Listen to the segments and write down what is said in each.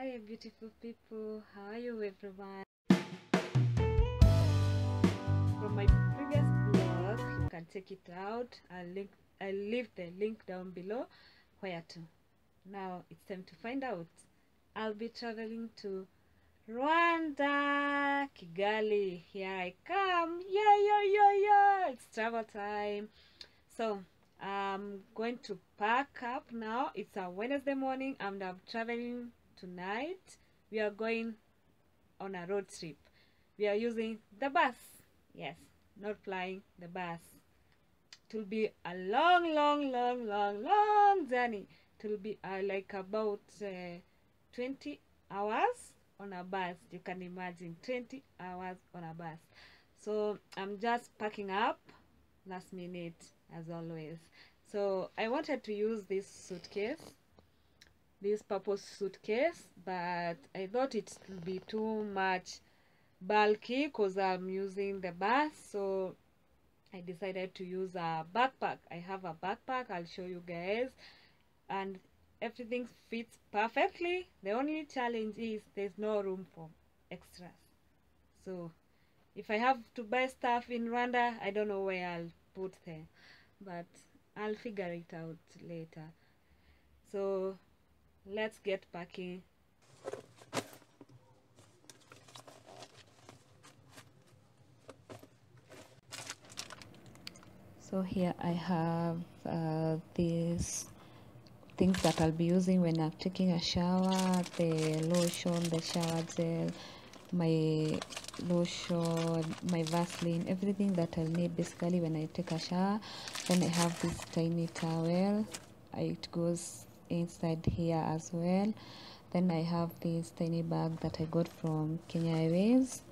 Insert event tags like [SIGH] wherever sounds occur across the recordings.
Hi, beautiful people. How are you, everyone? From my previous blog, you can check it out. I'll link. I'll leave the link down below. Where to? Now it's time to find out. I'll be traveling to Rwanda, Kigali. Here I come. Yeah, yeah, yeah, yeah. It's travel time. So I'm going to pack up now. It's a Wednesday morning and I'm traveling tonight. We are going on a road trip. We are using the bus. Yes, not flying the bus. It will be a long, long, long, long, long journey. It will be uh, like about uh, 20 hours on a bus. You can imagine 20 hours on a bus. So I'm just packing up last minute as always. So I wanted to use this suitcase, this purple suitcase, but I thought it would be too much bulky because I'm using the bus. So I decided to use a backpack. I have a backpack. I'll show you guys. And everything fits perfectly. The only challenge is there's no room for extras. So if I have to buy stuff in Rwanda, I don't know where I'll put them. But I'll figure it out later. So let's get packing. So here I have uh, these things that I'll be using when I'm taking a shower, the lotion, the shower gel, my lotion, my Vaseline, everything that I'll need basically when I take a shower. Then I have this tiny towel. It goes inside here as well. Then I have this tiny bag that I got from Kenya Airways.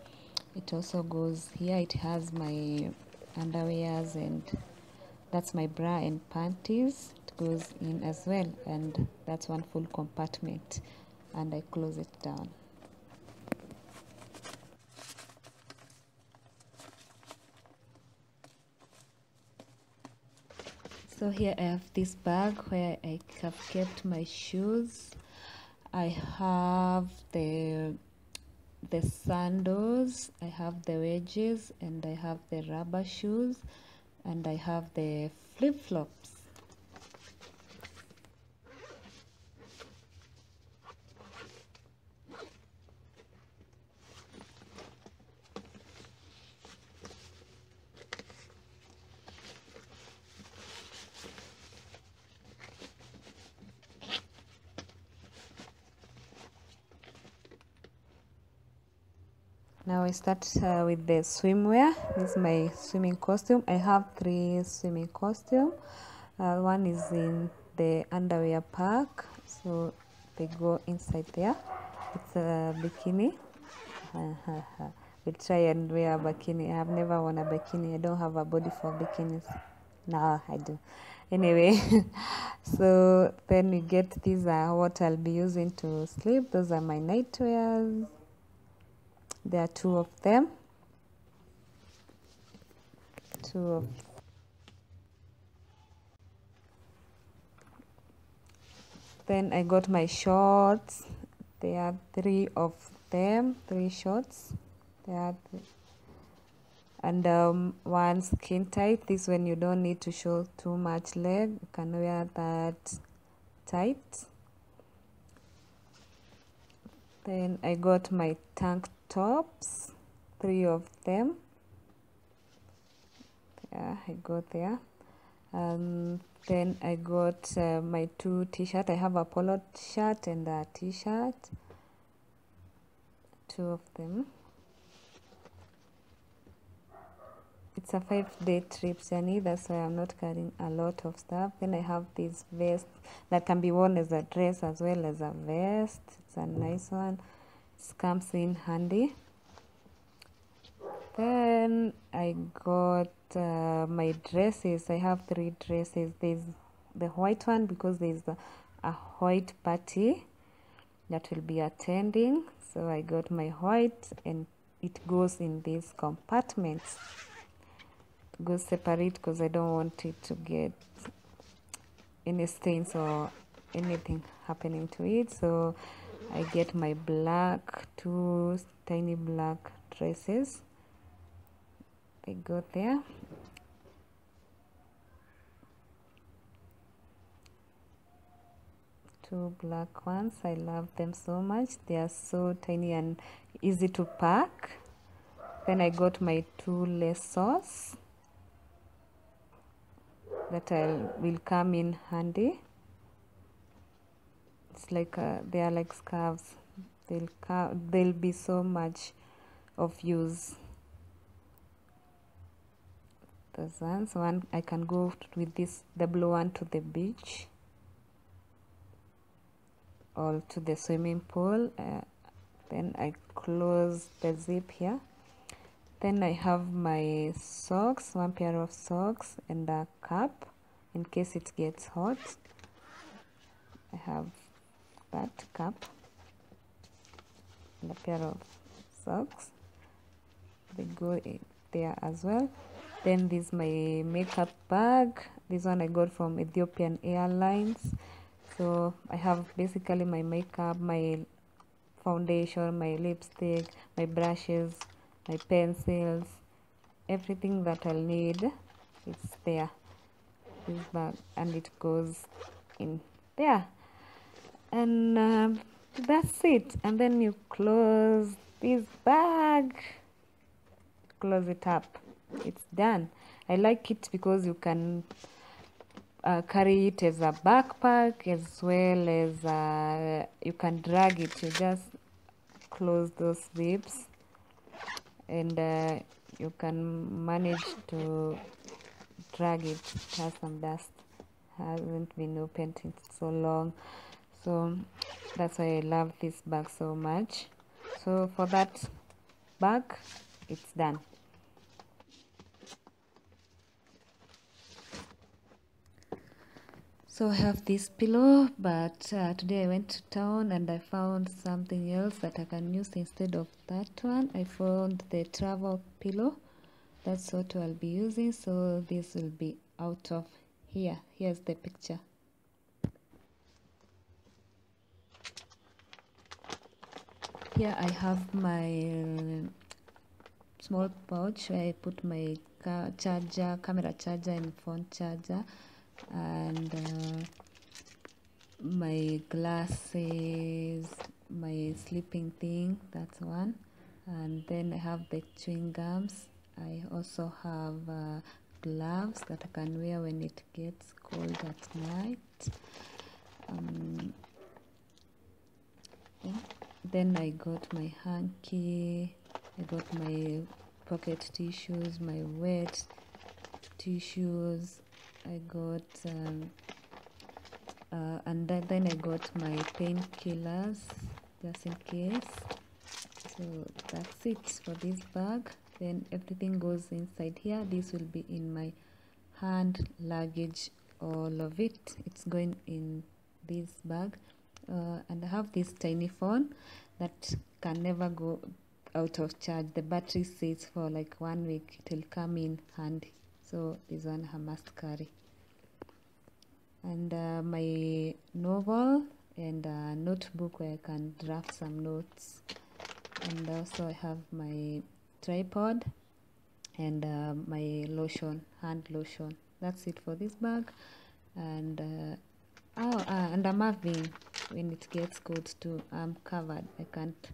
It also goes here. It has my underwears and that's my bra and panties. It goes in as well and that's one full compartment and I close it down. So here I have this bag where I have kept my shoes. I have the the sandals I have the wedges and I have the rubber shoes and I have the flip-flops now I start uh, with the swimwear. This is my swimming costume. I have three swimming costume. Uh, one is in the underwear pack so they go inside there. It's a bikini. We'll try and wear a bikini. I have never worn a bikini. I don't have a body for bikinis. No I do. Anyway [LAUGHS] so then we get these are what I'll be using to sleep. Those are my nightwears there are two of them. Two of then I got my shorts. There are three of them three shorts. There are and um, one skin tight. This when you don't need to show too much leg. You can wear that tight. Then I got my tank tops three of them. Yeah I got there. Um, then I got uh, my two t-shirt. I have a polo shirt and a t-shirt. Two of them. It's a five day trip journey. That's why I'm not carrying a lot of stuff. Then I have this vest that can be worn as a dress as well as a vest. It's a nice one it comes in handy. Then I got uh, my dresses. I have three dresses. There's the white one because there's a, a white party that will be attending. So I got my white and it goes in these compartments. It goes separate because I don't want it to get any stains or anything happening to it. So I get my black two tiny black dresses. They go there. Two black ones. I love them so much. They are so tiny and easy to pack. Then I got my two laces that I will come in handy it's like uh, they are like scarves. They'll they'll be so much of use. Those ones. One I can go with this double one to the beach. Or to the swimming pool. Uh, then I close the zip here. Then I have my socks one pair of socks and a cap in case it gets hot. I have that cap and a pair of socks they go there as well. Then this my makeup bag. This one I got from Ethiopian Airlines. So I have basically my makeup my foundation my lipstick my brushes my pencils. Everything that I'll need it's there. This bag and it goes in there and um, that's it. And then you close this bag. Close it up. It's done. I like it because you can uh, carry it as a backpack as well as uh, you can drag it. You just close those zips and uh, you can manage to drag it. it has some dust. Hasn't been opened in so long so that's why I love this bag so much. So for that bag it's done. So I have this pillow but uh, today I went to town and I found something else that I can use instead of that one. I found the travel pillow. That's what I'll be using. So this will be out of here. Here's the picture here I have my uh, small pouch where I put my ca charger camera charger and phone charger and uh, my glasses my sleeping thing that's one and then I have the chewing gums I also have uh, gloves that I can wear when it gets cold at night um. Then I got my hanky I got my pocket tissues my wet tissues I got um, uh, and then, then I got my painkillers just in case. So that's it for this bag. Then everything goes inside here. This will be in my hand luggage all of it. It's going in this bag uh, and I have this tiny phone that can never go out of charge. The battery says for like one week it will come in handy. So this one I must carry. And uh, my novel and a notebook where I can draft some notes. And also I have my tripod and uh, my lotion hand lotion. That's it for this bag. And uh, oh uh, and I'm when it gets cold too I'm covered I can't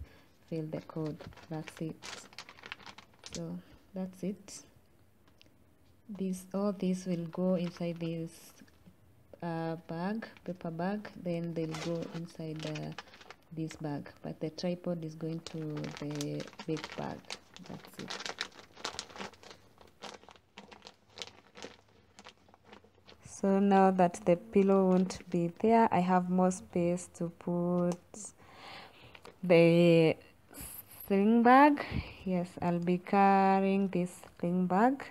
feel the cold that's it. So that's it. This all this will go inside this uh, bag paper bag. Then they'll go inside uh, this bag. But the tripod is going to the big bag. That's it so now that the pillow won't be there. I have more space to put the sling bag. Yes I'll be carrying this sling bag.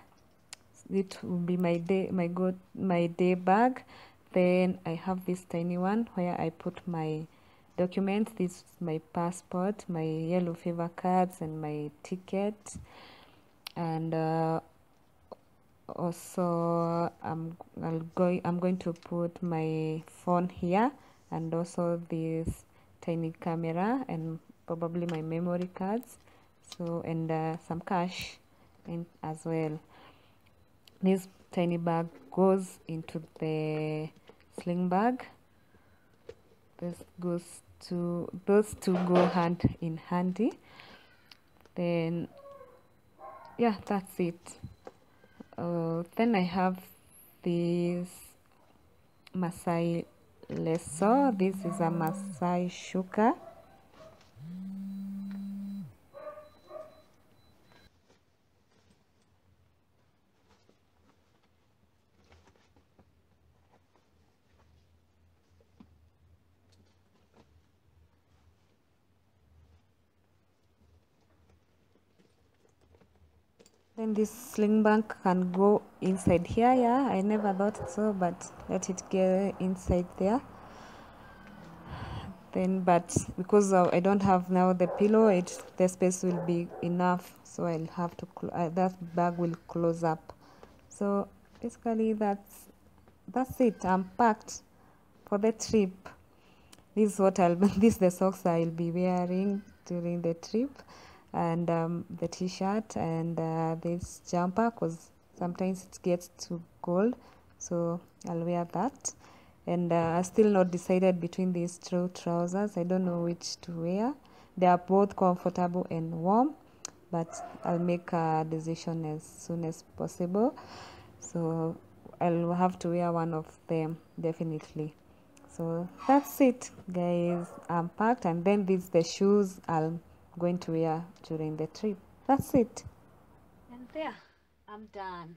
It will be my day my go my day bag. Then I have this tiny one where I put my documents. This is my passport my yellow fever cards and my ticket. And uh, also I'm I'll going I'm going to put my phone here and also this tiny camera and probably my memory cards. So and uh, some cash and as well. This tiny bag goes into the sling bag. This goes to those two go hand in handy. Then yeah that's it uh, then i have this masai leso. This is a masai shuka then this sling bag can go inside here yeah. I never thought so but let it get inside there. Then but because i don't have now the pillow it the space will be enough. So i'll have to uh, that bag will close up. So basically that's that's it. I'm packed for the trip. This is what i'll [LAUGHS] this is the socks i'll be wearing during the trip and um, the t-shirt and uh, this jumper because sometimes it gets too cold. So I'll wear that. And uh, I still not decided between these two trousers. I don't know which to wear. They are both comfortable and warm but I'll make a decision as soon as possible. So I'll have to wear one of them definitely. So that's it guys. I'm packed. And then these the shoes I'll going to wear during the trip. That's it. And there, I'm done.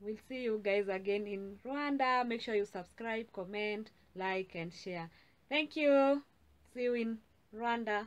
We'll see you guys again in Rwanda. Make sure you subscribe, comment, like, and share. Thank you. See you in Rwanda.